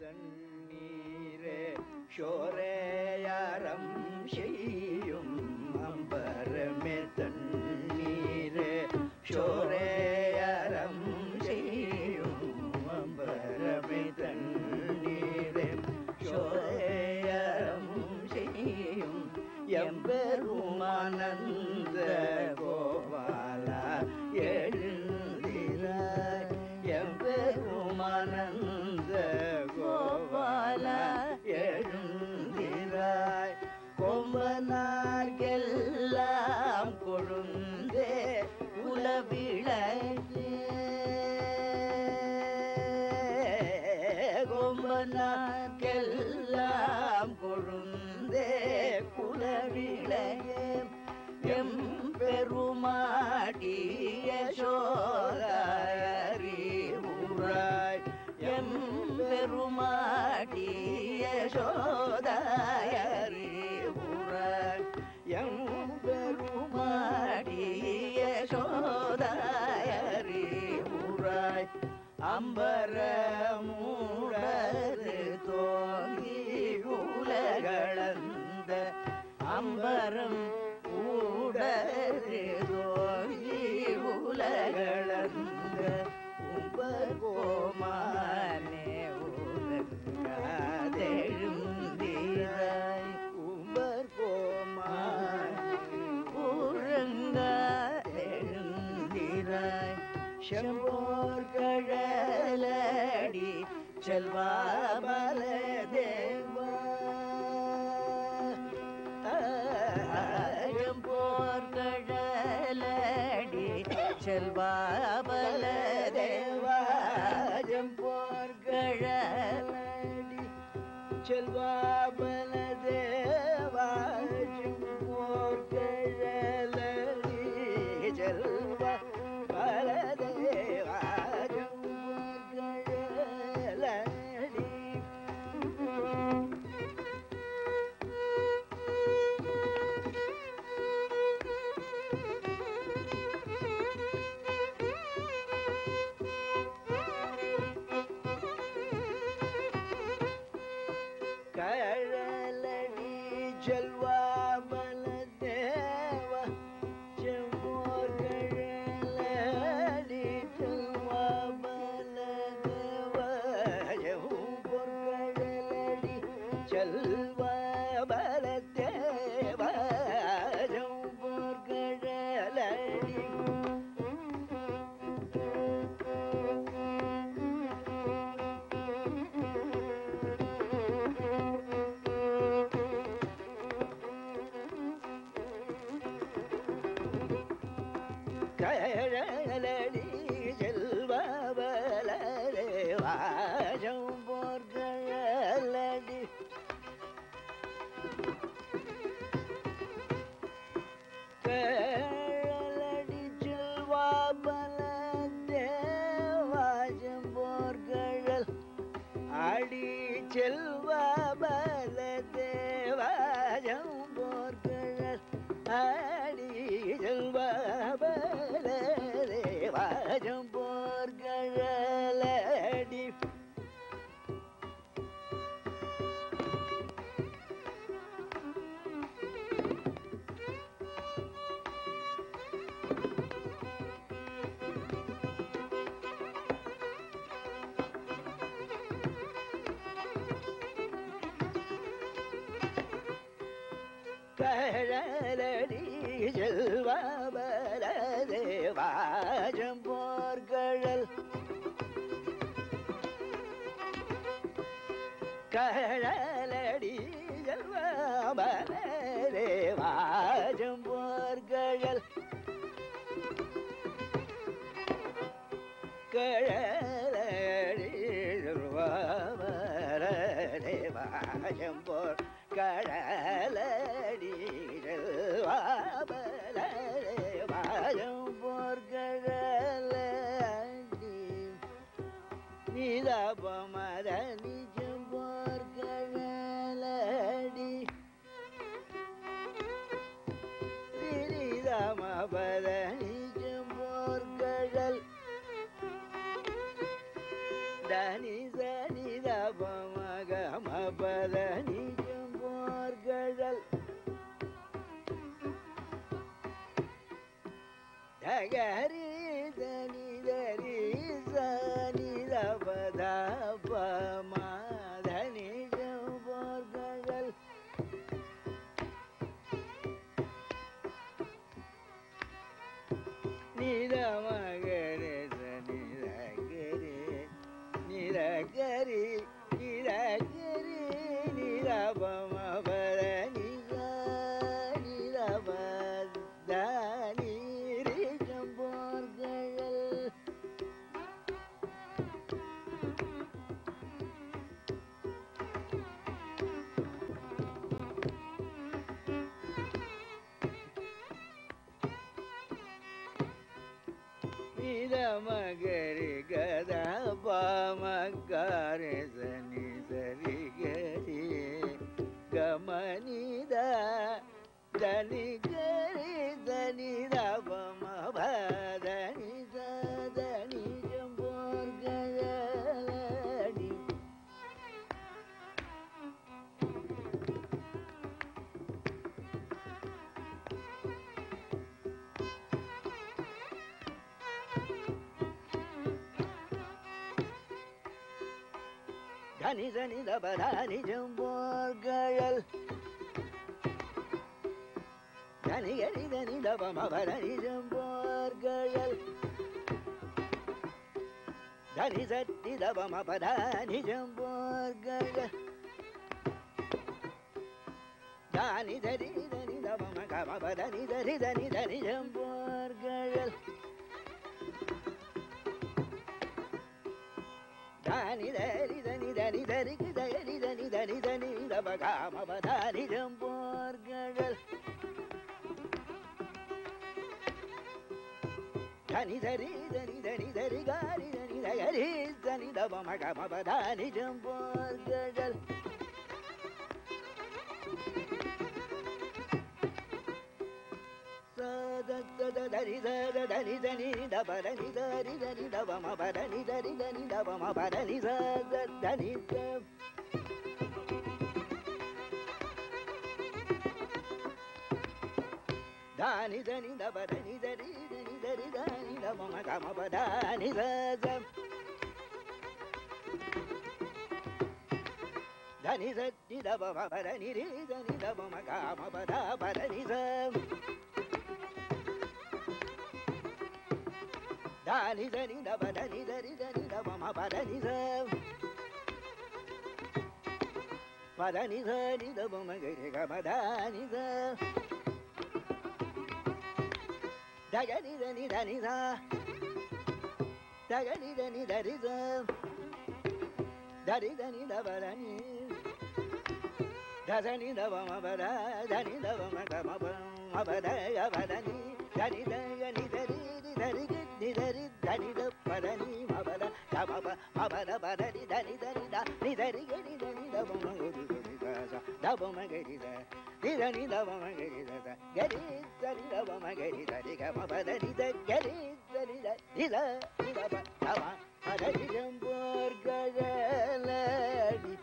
ತಣ್ಣೀರೆ Shorey அம்பர Miguel கழலடியல் வாஜம் போர்கழல். கழலடிவாஜம் போர் கழலடிகள் வாஜம் போர்கழல் நீலபமா शहर பதவம பதானிஜம்பூர்கழ Johnny தரி தனி தவம கம பதனி தரி தனி தனி ஜம்பூர்கழல் தனி தரி தனி தனி தரிக்கு தரி தனி தனி தனி தவ காம பதானி ஜம்பூர்கழல் தனி தரி தனி தனி தரி காரி தனி தகரீ dani da ba ma ga ma ba dani jin bo jal dani da da dani dani da ba dani da ni da ni da ba ma ba dani da ni da ni da ba ma ba dani da da dani da dani dani da ba dani da ni da ni da Dani, da Dani, da ma ma ga ma ba dani da da ధని సని దమ పర ని రి ధని దమ కామ పద పర ని ధని సని దమ ధని ధరి ధని దమ పర ని పద ని ధని దమ గరి గమ ధని ధగని ధని ధని ధ ధగని ధని ధరి ధ ధరి ధని ధని గ మ ప మ ప ద గ ప దని దని దని దరి దని ని దరి దని ద పదని మబద దబబ మబద బదని దని దని ద ని దరి గని దని దబ మగరి గరి దస దబ మగరి ద ని దని దబ మగరి ద గరి దని దబ మగరి దరి గ మబద ని ద గరి దని ద ని ద ని దబ దబ మదరి జంబోర్ గజలడి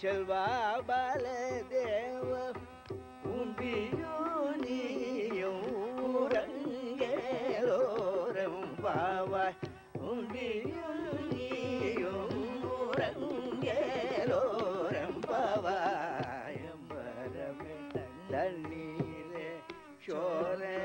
செல்வா பாலதேவ உம்பியோனியும் உறங்கேலோரம் பாவாய் உம்பியோனியும் உறங்கேலோரம் பாவாயம் எம்பரமே தண்ணீரே சோரே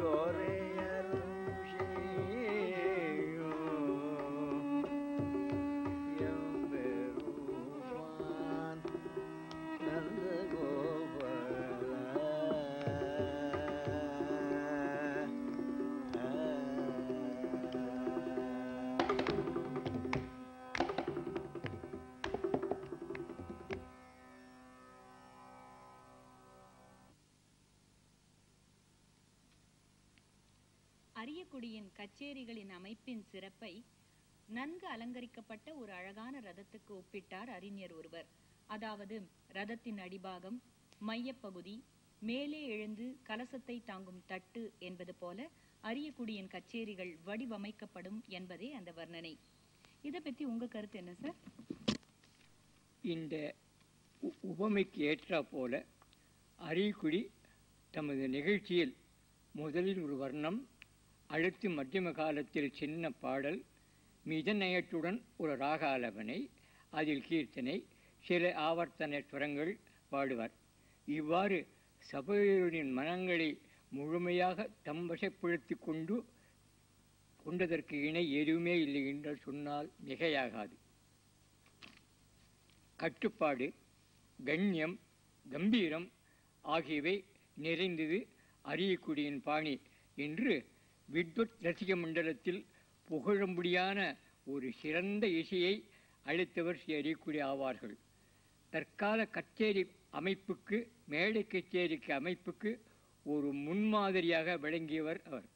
அரியக்குடியின் கச்சேரிகளின் அமைப்பின் சிறப்பை நன்கு அலங்கரிக்கப்பட்ட ஒரு அழகான ரதத்துக்கு ஒப்பிட்டார் அறிஞர் ஒருவர். அதாவது ரதத்தின் அடிபாகம் மையப்பகுதி மேலே எழுந்து கலசத்தை தாங்கும் தட்டு என்பது போல அரியக்குடியின் கச்சேரிகள் வடிவமைக்கப்படும் என்பதே அந்த வர்ணனை. இதை பத்தி உங்க கருத்து என்ன சார் இந்த உ- ஏற்றா போல அரியக்குடி தமது நிகழ்ச்சியில் முதலில் ஒரு வர்ணம் அடுத்து மத்தியம காலத்தில் சின்ன பாடல் மிதநயத்துடன் ஒரு ராக ஆலபனை அதில் கீர்த்தனை சில ஆவர்த்தன ஸ்வரங்கள் பாடுவார். இவ்வாறு சபையரின் மனங்களை முழுமையாக தம்பசப்படுத்தி கொண்டு கொண்டதற்கு இணை எதுவுமே இல்லை என்று சொன்னால் மிகையாகாது. கட்டுப்பாடு கண்ணியம் கம்பீரம் ஆகியவை நிறைந்தது அரியக்குடியின் பாணி என்று வித்வத் ரசிக மண்டலத்தில் புகழும்படியான ஒரு சிறந்த இசையை அளித்தவர் ஸ்ரீ அரியக்குடி ஆவார்கள். தற்கால கச்சேரி அமைப்புக்கு மேடை கச்சேரிக்கு அமைப்புக்கு ஒரு முன்மாதிரியாக விளங்கியவர் அவர்.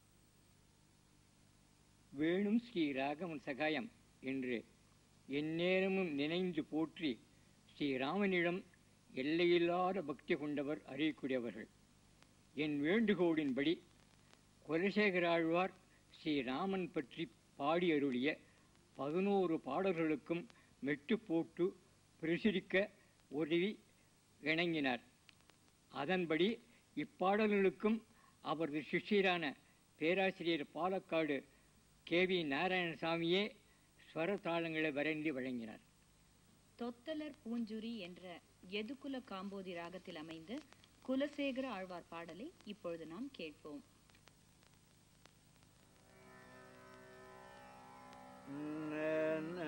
வேணும் ஸ்ரீ ராகவன் சகாயம் என்று எந்நேரமும் நினைந்து போற்றி ஸ்ரீராமனிடம் எல்லையில்லாத பக்தி கொண்டவர் அறியக்கூடியவர்கள் என் வேண்டுகோளின்படி குலசேகர ஆழ்வார் ஸ்ரீராமன் பற்றி பாடி அருளிய பதினோரு பாடல்களுக்கும் மெட்டு போட்டு பிரசுரிக்க உதவி இணங்கினார் அதன்படி இப்பாடல்களுக்கும் அவரது சிஷ்யரான பேராசிரியர் பாலக்காடு கே வி நாராயணசாமியே ஸ்வர தாளங்களை வரைந்து வழங்கினார். தொத்தலர் பூஞ்சுரி என்ற எதுகுல காம்போதி ராகத்தில் அமைந்த குலசேகர ஆழ்வார் பாடலை இப்பொழுது நாம் கேட்போம். and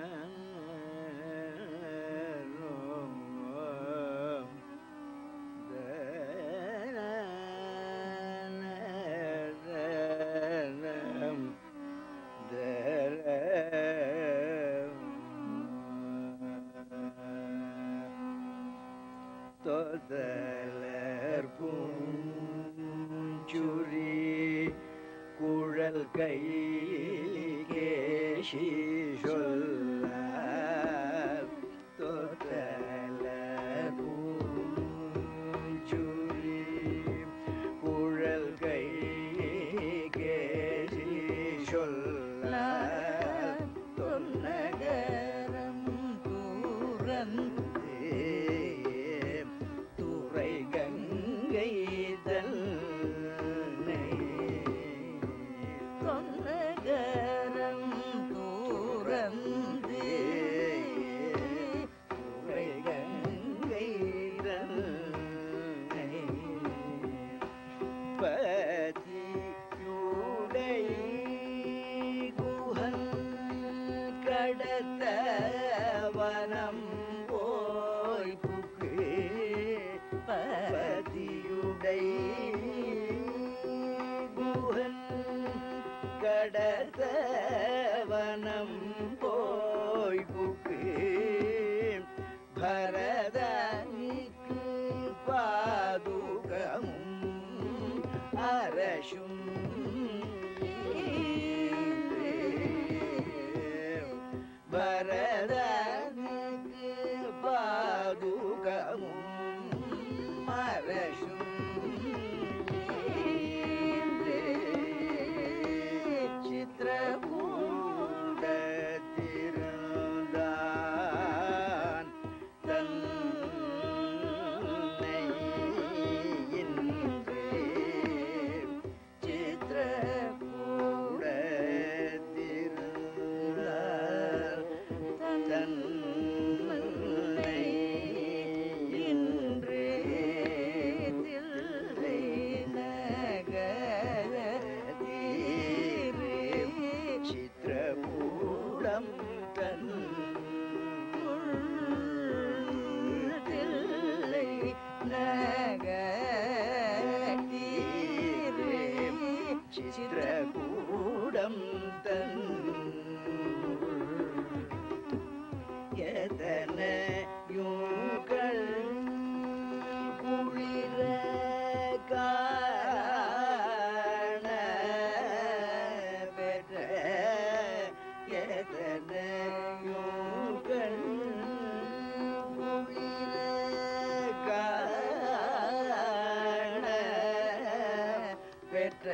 பெற்ற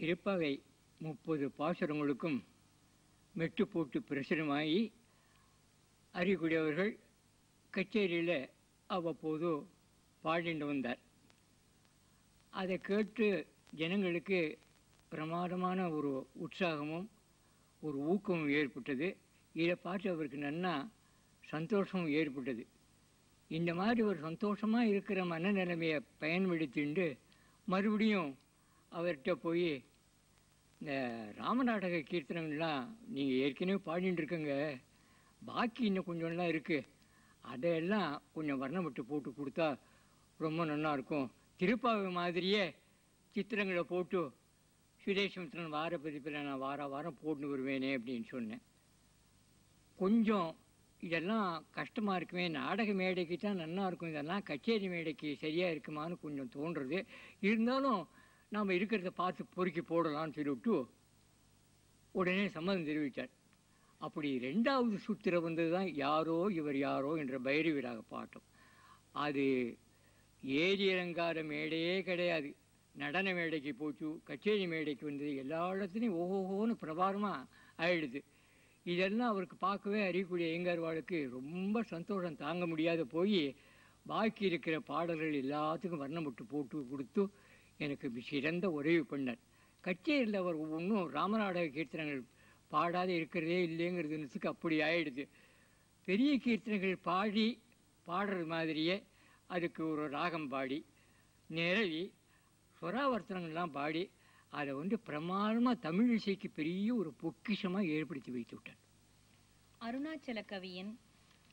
திருப்பகை முப்பது பாசுரங்களுக்கும் மெட்டு போட்டு பிரசுரமாகி அறியக்கூடியவர்கள் கச்சேரியில் அவ்வப்போது பாடிண்டு வந்தார். அதை கேட்டு ஜனங்களுக்கு பிரமாதமான ஒரு உற்சாகமும் ஒரு ஊக்கமும் ஏற்பட்டது. இதை பார்த்து அவருக்கு நன்னா சந்தோஷமும் ஏற்பட்டது. இந்த மாதிரி ஒரு சந்தோஷமாக இருக்கிற மனநிலைமையை பயன்படுத்திண்டு மறுபடியும் அவர்கிட்ட போய் இந்த ராமநாடக கீர்த்தனங்கள்லாம் நீங்கள் ஏற்கனவே பாடிட்டு இருக்கங்க பாக்கி இன்னும் கொஞ்சம்லாம் இருக்குது அதையெல்லாம் கொஞ்சம் வர்ணமிட்டு போட்டு கொடுத்தா ரொம்ப நல்லா இருக்கும் திருப்பாவை மாதிரியே சித்திரங்களை போட்டு சுதேசமித்திரன் வார பதிப்பில் நான் வார வாரம் போட்டு வருவேனே அப்படின்னு சொன்னேன். கொஞ்சம் இதெல்லாம் கஷ்டமாக இருக்குமே. நாடக மேடைக்கு தான் நல்லா இருக்கும் இதெல்லாம் கச்சேரி மேடைக்கு சரியாக இருக்குமான்னு கொஞ்சம் தோன்றுறது. இருந்தாலும் நாம் இருக்கிறத பார்த்து பொறுக்கி போடலாம்னு சொல்லிவிட்டு உடனே சம்மதம் தெரிவித்தார். அப்படி ரெண்டாவது சுத்திர வந்தது தான் யாரோ இவர் யாரோ என்ற பைரவிராக பாட்டம் அது ஏரி அலங்கார மேடையே கிடையாது. நடன மேடைக்கு போச்சு கச்சேரி மேடைக்கு வந்தது எல்லா இடத்துலையும் ஓஹோன்னு பிரபாரமாக ஆயிடுது. இதெல்லாம் அவருக்கு பார்க்கவே அறியக்கூடிய ஐயங்கார்வாளுக்கு ரொம்ப சந்தோஷம். தாங்க முடியாத போய் பாக்கி இருக்கிற பாடல்கள் எல்லாத்துக்கும் வர்ணம் விட்டு போட்டு கொடுத்து எனக்கு சிறந்த உதவி பண்ணார். கச்சேரியில் அவர் ஒன்றும் ராமநாடக கீர்த்தனங்கள் பாடாத இருக்கிறதே இல்லைங்கிறதுக்கு அப்படி ஆயிடுது. பெரிய கீர்த்தனைகள் பாடி பாடுறது மாதிரியே அதுக்கு ஒரு ராகம் பாடி நிறவி சுராவர்த்தனங்கள்லாம் பாடி அதை வந்து பிரமாதமாக தமிழ் இசைக்கு பெரிய ஒரு பொக்கிஷமாக ஏற்படுத்தி வைத்து விட்டார். அருணாச்சல கவியின்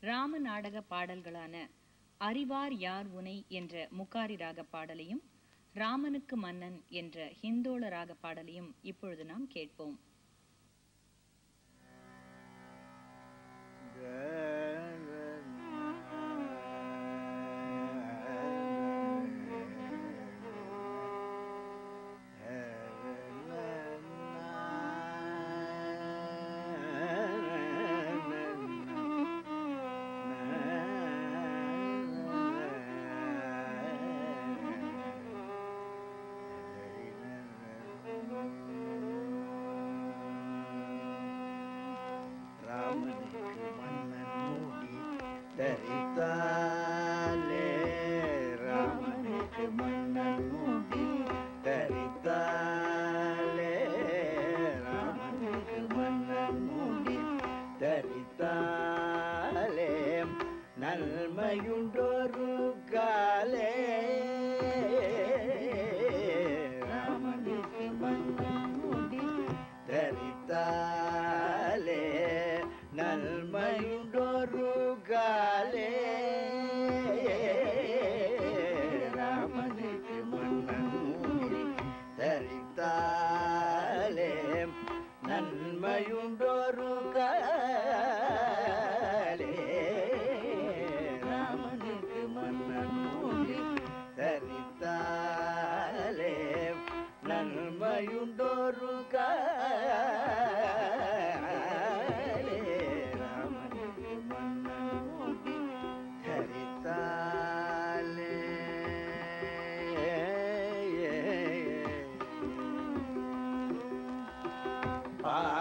ராம நாடக பாடல்களான அறிவார் யார் உனை என்ற முக்காரி ராக பாடலையும் ராமனுக்கு மன்னன் என்ற ஹிந்தோள ராக பாடலையும் இப்பொழுது நாம் கேட்போம் Yeah. day.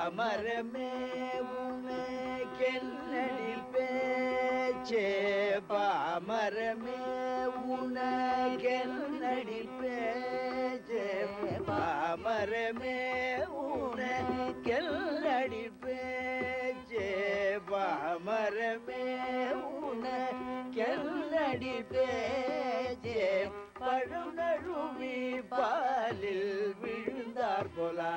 அமரமே உனக்கெல்லனில் பேச்சே பாமரமே உனக்கெல்லனில் பேச்சே பாமரமே உனக்கெல்லனில் பேச்சே பாமரமே உனக்கெல்லடி பேச்சே. பழம் நழுவி பாலில் விழுந்தார் போலா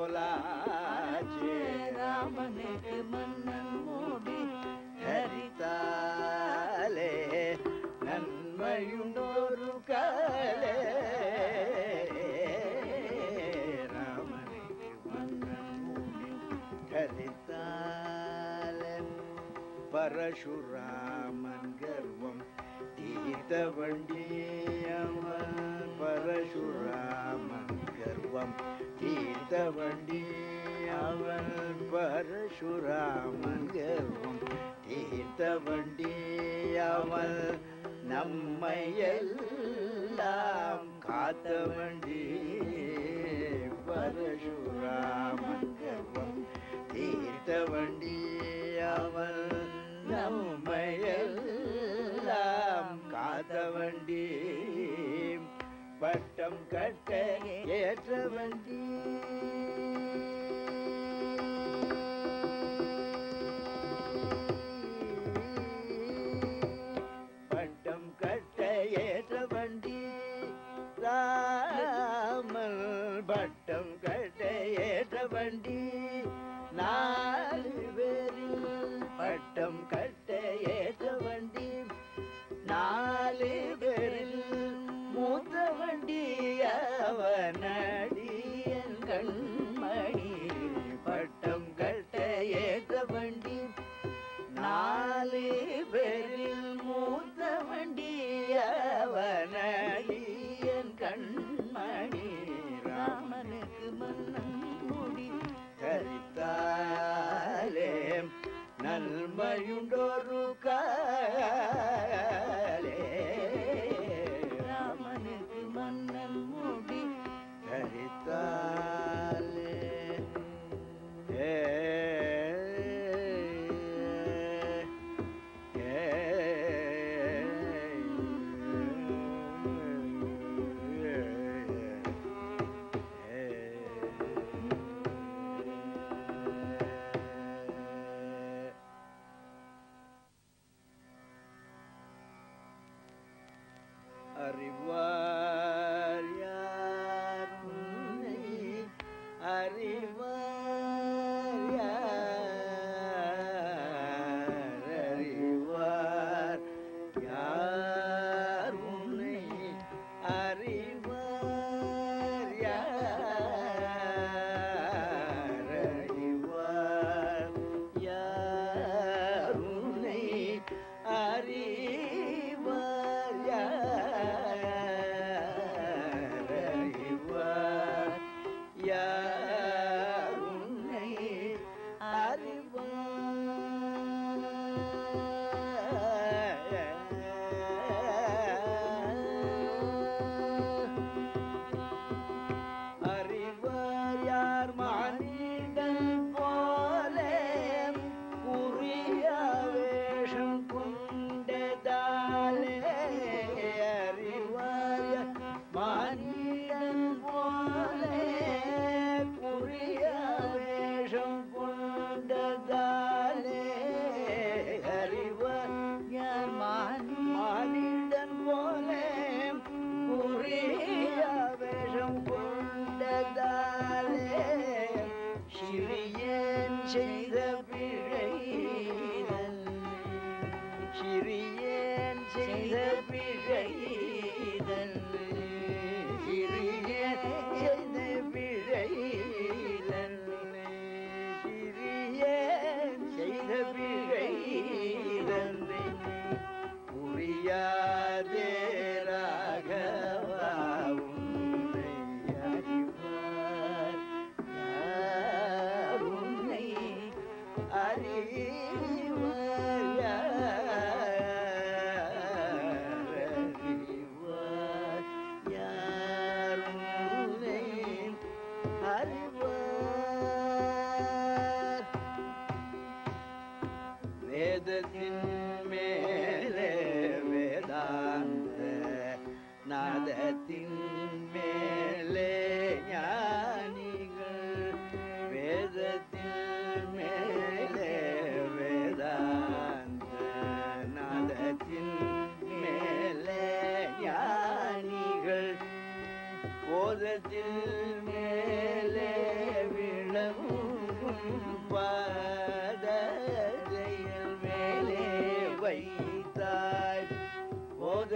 விழுந்தார் போலாச்சே ராமனுக்கு மன்னன் மூடி ஹரித்தாலே நன்மையுண்டொரு காலே ராமனுக்கு மன்னன் மூடி ஹரித்தாலே பரசுராமன் கர்வம் தீர்த்த வண்டியவன் தெய்வம். கர்வம் தீர்த்த வண்டியவன் பரசுராமன் கர்வம். தீர்த்த அவள் நம்மை எல்லாம் காத்த வண்டி பரசுராமன் கர்வம். தீர்த்த வண்டி அவன் நம்மையெல்லாம் காத்த வண்டி பட்டம் கட்ட ஏற்ற வண்டி. கண்மணி ராமனுக்கு மன்னன்.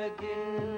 again.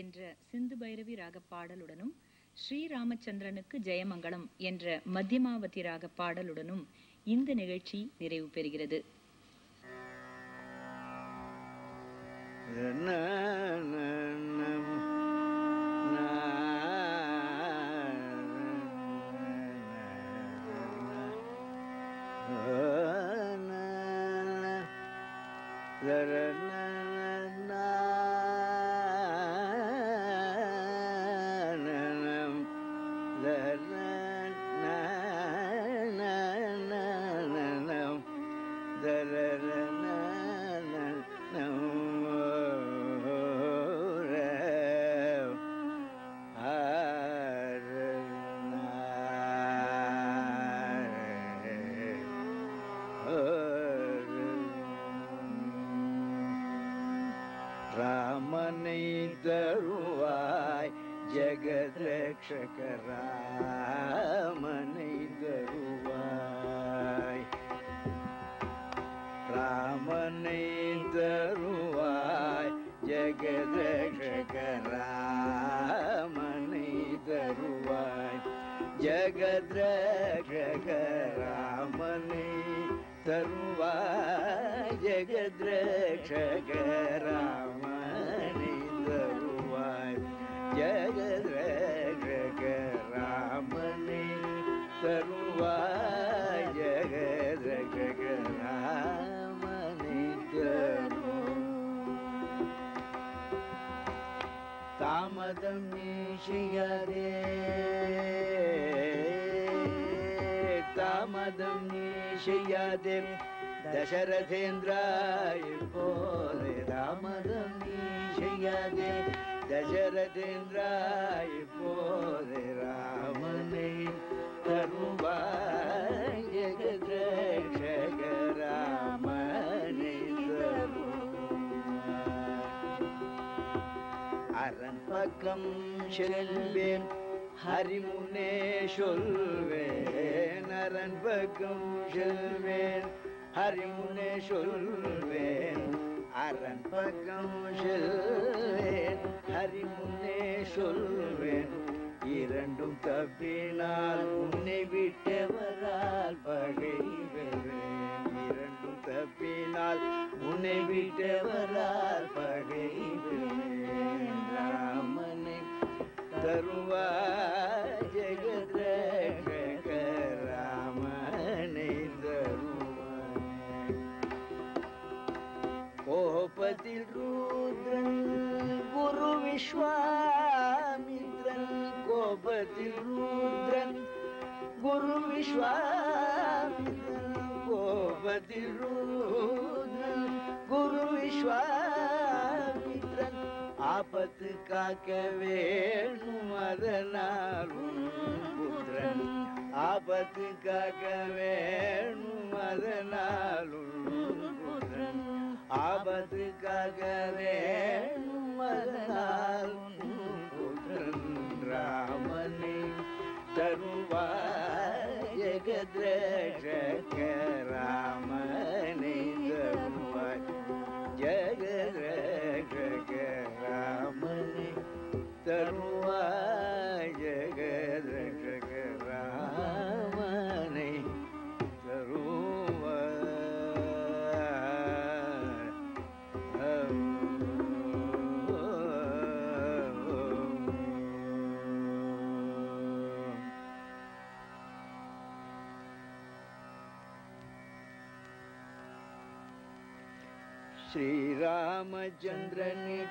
என்ற சிந்து பைரவி ராக பாடலுடனும் ஸ்ரீராமச்சந்திரனுக்கு ஜெயமங்கலம் என்ற மத்தியமாவதி ராக பாடலுடனும் இந்த நிகழ்ச்சி நிறைவு பெறுகிறது. ராமனை தருவாய் ஜெகத்ரக்ஷக ராமனை தருவாய் ராமனை தருவாய் ஜெகத்ரக்ஷக ராமனை தருவாய் ஜெகத்ரக்ஷக ராமனை தருவாய் ஜெகத்ரக்ஷக ராமனை पादं निय्यादे का मदं दशरथेन्द्राय देवी रामदं सैया दशरथेन्द्राय दशरथेन्द्रय रामने வணக்கம் செல்வேன். ஹரிமுனே சொல்வேன். அரண் பக்கம் செல்வேன். ஹரிமுனே சொல்வேன். அரண் பக்கம் செல்வேன். ஹரிமுனே சொல்வேன். இரண்டும் தப்பினால் உன்னை விட்டவரால் பகை வெல்வேன் இரண்டும் தப்பினால் உன்னை விட்டவரால் கோபத்தில் ரூத்ரன் குரு விஸ்வாமித்ரன். கோபத்தில் ரூத்ரன் குரு விஸ்வா ஆபத்து காக்க வேணும் அதனால் புத்திரன். ஆபத்து காக்க வேணும் அதனால் புத்திரன். ஆபத்து காக்க வேணும் அதனால் புத்திரன். ராமன்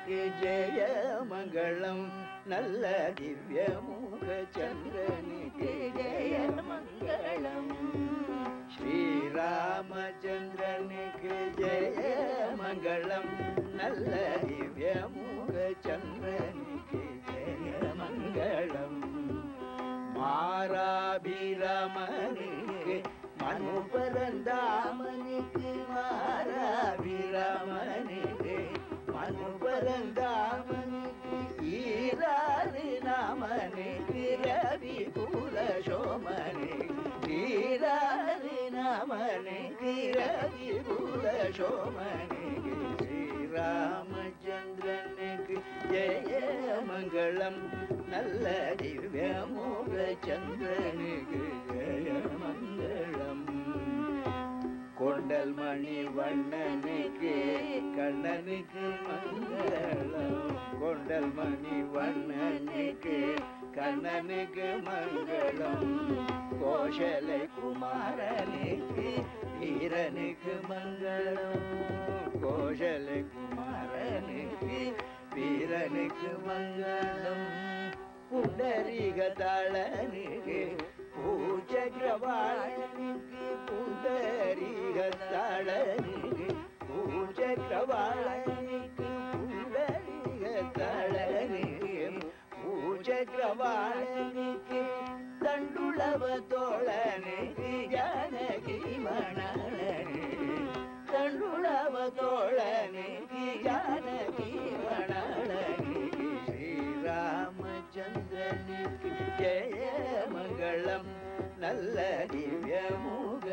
ஸ்ரீராமச்சந்திரனுக்கு ஜெய மங்களம் நல்ல திவ்ய முக சந்திரனுக்கு ஜெய மங்களம் ஸ்ரீராமச்சந்திரனுக்கு ஜெய மங்களம் நல்ல திவ்ய முக சந்திரனுக்கு ஜெய மங்களம் மாராபிரமனுக்கு மனு பரந்தாமனுக்கு நாமனுக்கு சோமனுக்கு ஸ்ரீராமச்சந்திரனுக்கு ஜெய மங்களம். நல்ல திவ்ய சந்திரனுக்கு ஜெய மங்களம். கொண்டல் மணி வண்ணனுக்கு கண்ணனுக்கு மங்களம். கொண்டல் மணி வண்ணனுக்கு கண்ணனுக்கு மங்களம். கோஷலை குமாரனுக்கு வீரனுக்கு மங்களம் கோஷலை குமாரனுக்கு வீரனுக்கு மங்களம் புண்டரீக தாளனுக்கு பூச்சக்கரவாளனுக்கு புண்டரீக தாளனுக்கு பூச்சக்கரவாளனுக்கு புண்டரீக தாளனுக்கு பூச்சக்கரவாளனுக்கு தோழனுக்கு ஜானகி மணாளனுக்கு ஸ்ரீராமச்சந்திரனுக்கு ஜெய மங்களம் நல்ல திவ்ய முக